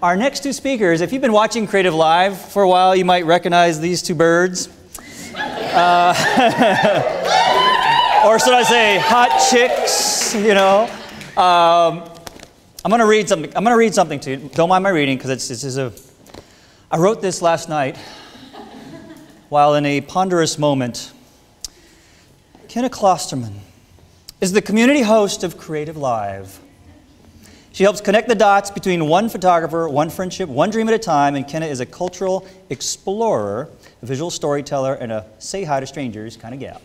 Our next two speakers, if you've been watching Creative Live for a while, you might recognize these two birds. Uh, or should I say, hot chicks, you know? Um, I'm going to read something. I'm going to read something to you. Don't mind my reading because it's, it's, a. I wrote this last night while in a ponderous moment. Kenna Klosterman is the community host of Creative Live. She helps connect the dots between one photographer, one friendship, one dream at a time, and Kenna is a cultural explorer, a visual storyteller, and a say hi to strangers kind of gal.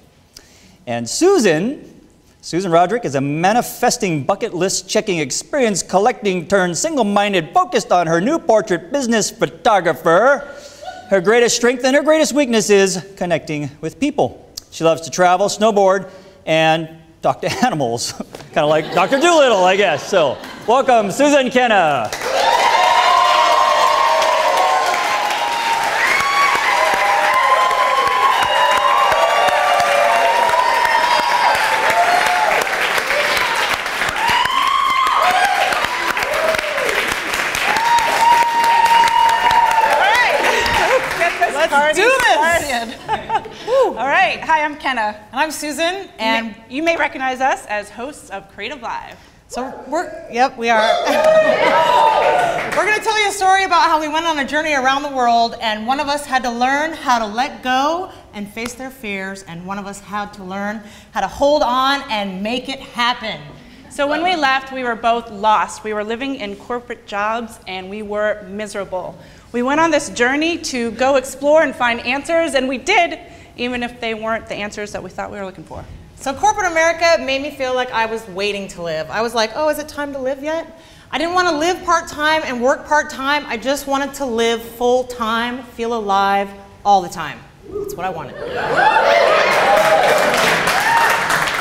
And Susan, Susan Roderick, is a manifesting bucket list checking experience collecting turned single minded, focused on her new portrait business photographer. Her greatest strength and her greatest weakness is connecting with people. She loves to travel, snowboard, and talk to animals, kind of like Dr. Dolittle, I guess. So, welcome, Susan Kenna. Alright, hi, I'm Kenna. And I'm Susan. And you may, you may recognize us as hosts of Creative Live. So we're, yep, we are. we're going to tell you a story about how we went on a journey around the world, and one of us had to learn how to let go and face their fears, and one of us had to learn how to hold on and make it happen. So when we left, we were both lost. We were living in corporate jobs, and we were miserable. We went on this journey to go explore and find answers, and we did even if they weren't the answers that we thought we were looking for. So corporate America made me feel like I was waiting to live. I was like, oh, is it time to live yet? I didn't want to live part-time and work part-time. I just wanted to live full-time, feel alive all the time. That's what I wanted.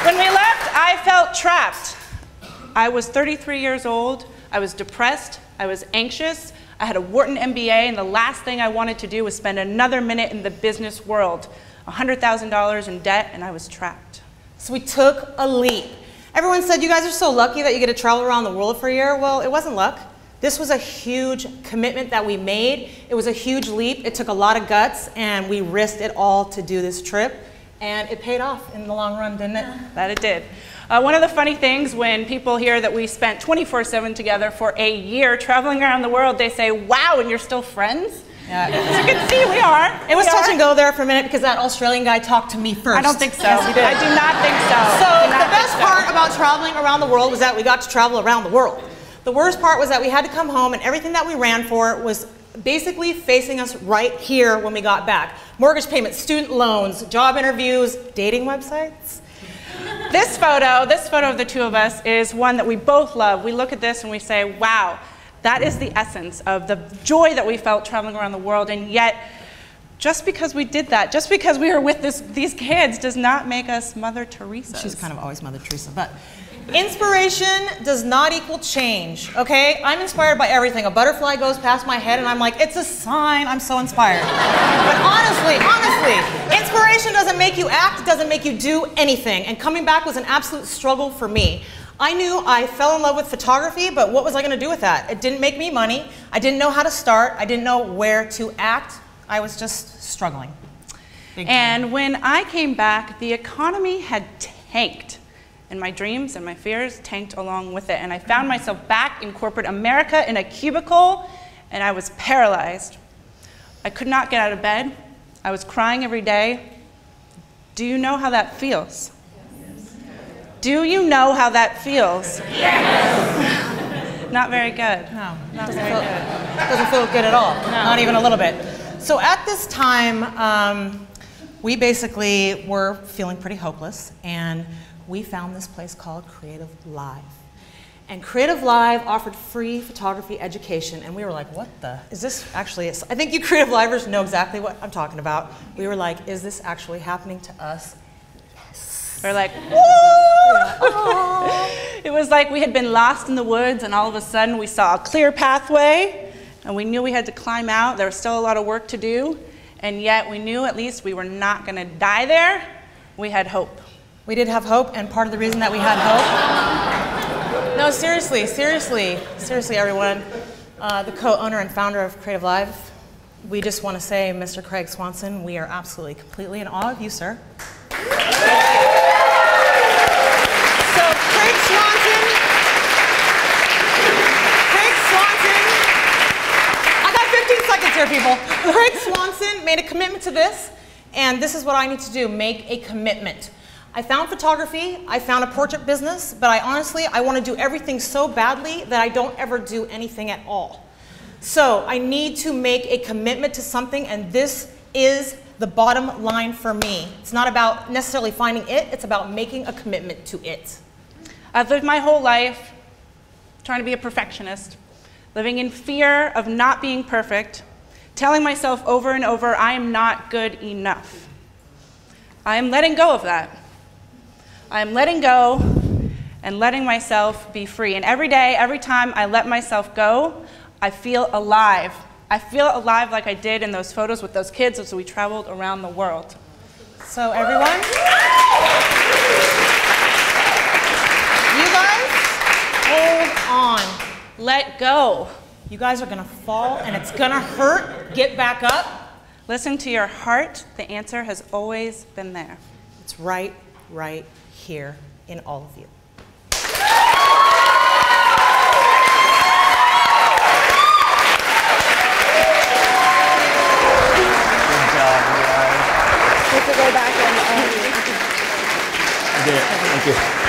when we left, I felt trapped. I was 33 years old. I was depressed. I was anxious. I had a Wharton MBA, and the last thing I wanted to do was spend another minute in the business world. $100,000 in debt, and I was trapped. So we took a leap. Everyone said, You guys are so lucky that you get to travel around the world for a year. Well, it wasn't luck. This was a huge commitment that we made. It was a huge leap. It took a lot of guts, and we risked it all to do this trip. And it paid off in the long run, didn't it? That it did. Uh, one of the funny things when people hear that we spent 24 7 together for a year traveling around the world, they say, Wow, and you're still friends? Yeah. As you can see, we are. It was we touch are. and go there for a minute because that Australian guy talked to me first. I don't think so. Yes, he did. I do not think so. So the best so. part about traveling around the world was that we got to travel around the world. The worst part was that we had to come home and everything that we ran for was basically facing us right here when we got back. Mortgage payments, student loans, job interviews, dating websites. This photo, this photo of the two of us is one that we both love. We look at this and we say, wow, that is the essence of the joy that we felt traveling around the world. And yet, just because we did that, just because we were with this, these kids, does not make us Mother Teresa. She's kind of always Mother Teresa, but inspiration does not equal change, okay? I'm inspired by everything. A butterfly goes past my head and I'm like, it's a sign, I'm so inspired. but honestly, honestly, inspiration doesn't make you act, it doesn't make you do anything. And coming back was an absolute struggle for me. I knew I fell in love with photography, but what was I going to do with that? It didn't make me money. I didn't know how to start. I didn't know where to act. I was just struggling. And when I came back, the economy had tanked. And my dreams and my fears tanked along with it. And I found myself back in corporate America in a cubicle, and I was paralyzed. I could not get out of bed. I was crying every day. Do you know how that feels? Yes. Do you know how that feels? Yes. Not very good. No, not very feel, good. Doesn't feel good at all. No. Not even a little bit. So at this time, um, we basically were feeling pretty hopeless, and we found this place called Creative Live. And Creative Live offered free photography education, and we were like, what the? Is this actually, I think you Creative Livers know exactly what I'm talking about. We were like, is this actually happening to us? Yes. We're like, whoa! it was like we had been lost in the woods, and all of a sudden we saw a clear pathway, and we knew we had to climb out. There was still a lot of work to do, and yet we knew at least we were not going to die there. We had hope. We did have hope, and part of the reason that we had hope. No, seriously, seriously, seriously, everyone. uh, the co-owner and founder of Creative Live. We just want to say, Mr. Craig Swanson, we are absolutely, completely in awe of you, sir. So, Craig Swanson, Craig Swanson, I got 15 seconds here, people. Craig Swanson made a commitment to this, and this is what I need to do, make a commitment. I found photography, I found a portrait business, but I honestly, I want to do everything so badly that I don't ever do anything at all. So I need to make a commitment to something, and this is the bottom line for me. It's not about necessarily finding it, it's about making a commitment to it. I've lived my whole life trying to be a perfectionist, living in fear of not being perfect, telling myself over and over, I am not good enough. I am letting go of that. I am letting go and letting myself be free. And every day, every time I let myself go, I feel alive. I feel alive like I did in those photos with those kids as we traveled around the world. So, everyone, you guys, hold on. Let go. You guys are gonna fall and it's gonna hurt. Get back up. Listen to your heart. The answer has always been there. It's right, right here in all of you. Good job, guys. We have to go back and. Um, You did it. Thank you.